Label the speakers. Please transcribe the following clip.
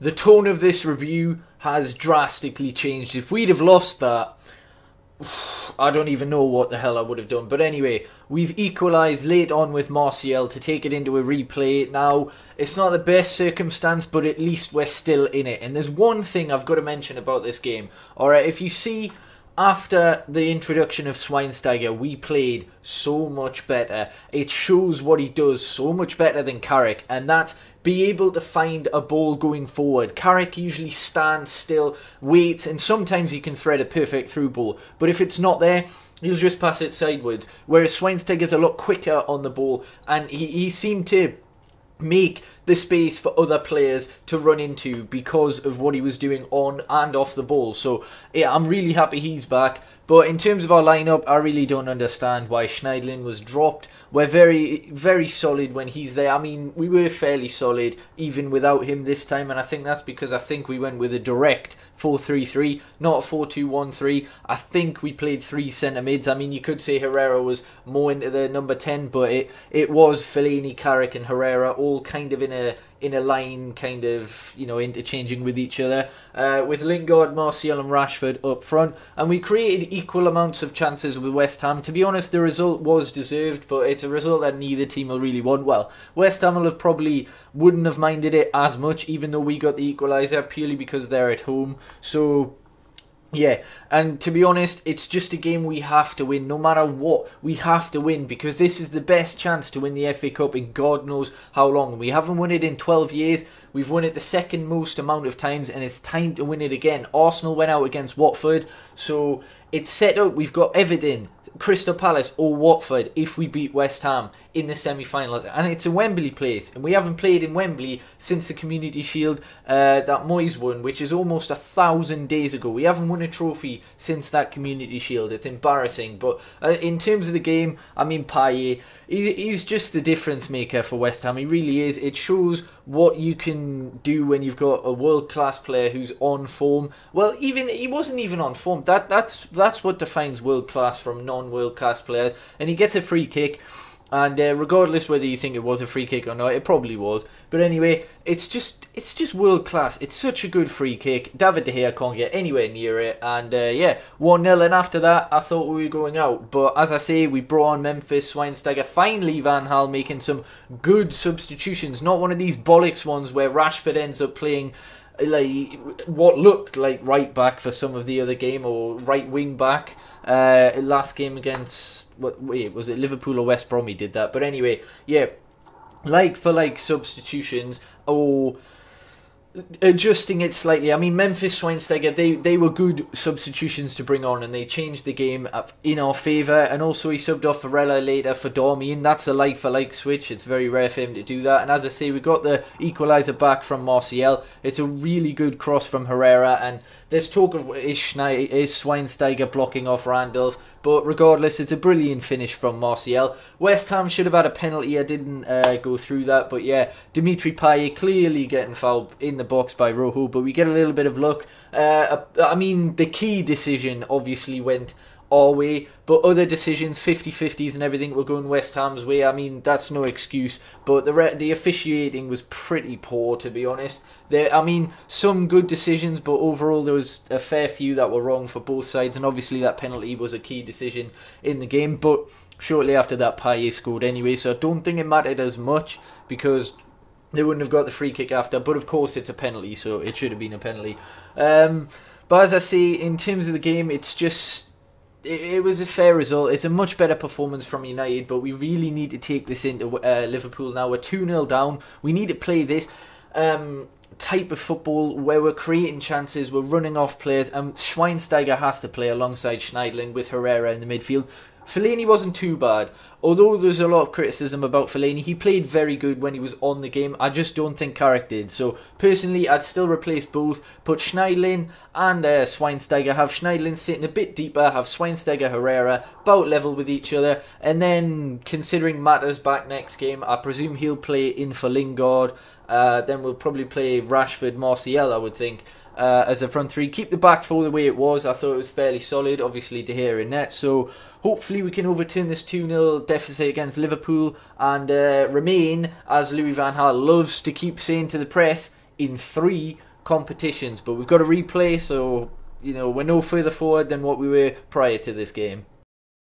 Speaker 1: the tone of this review has drastically changed. If we'd have lost that, I don't even know what the hell I would have done. But anyway, we've equalised late on with Martial to take it into a replay. Now, it's not the best circumstance, but at least we're still in it. And there's one thing I've got to mention about this game. Alright, if you see after the introduction of Schweinsteiger, we played so much better. It shows what he does so much better than Carrick, and that's be able to find a ball going forward. Carrick usually stands still, waits, and sometimes he can thread a perfect through ball. But if it's not there, he'll just pass it sideways. Whereas Schweinsteiger's a lot quicker on the ball, and he, he seemed to make the space for other players to run into because of what he was doing on and off the ball. So yeah, I'm really happy he's back. But in terms of our lineup, I really don't understand why Schneiderlin was dropped. We're very, very solid when he's there. I mean, we were fairly solid even without him this time, and I think that's because I think we went with a direct 4 3 3, not a 4 2 1 3. I think we played three centre mids. I mean, you could say Herrera was more into the number 10, but it, it was Fellaini, Carrick, and Herrera all kind of in a in a line, kind of you know interchanging with each other, uh, with Lingard, Martial, and Rashford up front, and we created equal amounts of chances with West Ham. To be honest, the result was deserved, but it's a result that neither team will really want. Well, West Ham will have probably wouldn't have minded it as much, even though we got the equaliser purely because they're at home. So yeah, and to be honest, it's just a game we have to win. No matter what, we have to win because this is the best chance to win the FA Cup in God knows how long. We haven't won it in 12 years. We've won it the second most amount of times, and it's time to win it again. Arsenal went out against Watford, so it's set up. We've got Everton, Crystal Palace, or Watford if we beat West Ham in the semi-finals, and it's a Wembley place, and we haven't played in Wembley since the Community Shield uh, that Moyes won, which is almost a thousand days ago. We haven't won a trophy since that Community Shield. It's embarrassing, but uh, in terms of the game, I mean, Payet, he's just the difference maker for West Ham. He really is. It shows what you can do when you've got a world-class player who's on form. Well, even he wasn't even on form. That that's that's what defines world-class from non-world-class players, and he gets a free kick. And uh, regardless whether you think it was a free kick or not, it probably was. But anyway, it's just it's just world class. It's such a good free kick. David De Gea can't get anywhere near it. And uh, yeah, 1 0. And after that, I thought we were going out. But as I say, we brought on Memphis, Schweinsteiger, finally Van Gaal making some good substitutions. Not one of these bollocks ones where Rashford ends up playing like what looked like right back for some of the other game or right wing back uh, last game against what wait was it Liverpool or West Brom he did that? But anyway yeah like for like substitutions or adjusting it slightly. I mean, Memphis Schweinsteiger, they, they were good substitutions to bring on, and they changed the game in our favour. And also, he subbed off Varela later for Darmian. That's a like for like switch. It's very rare for him to do that. And as I say, we got the equaliser back from Martial. It's a really good cross from Herrera, and there's talk of is, Schnei- is Schweinsteiger blocking off Randolph, but regardless, it's a brilliant finish from Martial. West Ham should have had a penalty. I didn't uh, go through that, but yeah, Dimitri Payet clearly getting fouled in the box by Rojo, but we get a little bit of luck. Uh, I mean, the key decision obviously went our way. But other decisions, 50 50s and everything, were going West Ham's way. I mean, that's no excuse. But the re- the officiating was pretty poor, to be honest. There, I mean, some good decisions, but overall there was a fair few that were wrong for both sides. And obviously, that penalty was a key decision in the game. But shortly after that, Payet scored anyway. So I don't think it mattered as much because they wouldn't have got the free kick after. But of course, it's a penalty, so it should have been a penalty. Um, but as I say, in terms of the game, it's just it, was a fair result. It's a much better performance from United, but we really need to take this into uh, Liverpool now. We're 2 0 down. We need to play this um, type of football where we're creating chances, we're running off players, and Schweinsteiger has to play alongside Schneiderlin with Herrera in the midfield. Fellaini wasn't too bad. Although there's a lot of criticism about Fellaini, he played very good when he was on the game. I just don't think Carrick did. So personally, I'd still replace both. Put Schneiderlin and uh, Schweinsteiger. Have Schneiderlin sitting a bit deeper. Have Schweinsteiger, Herrera about level with each other. And then considering Mata's back next game, I presume he'll play in for Lingard. Uh, then we'll probably play Rashford, Martial, I would think. Uh, as a front three, keep the back four the way it was. I thought it was fairly solid. Obviously, De Gea in net, so Hopefully, we can overturn this 2 0 deficit against Liverpool and uh, remain, as Louis Van Gaal loves to keep saying to the press, in three competitions, but we've got to replay, so you know we're no further forward than what we were prior to this game.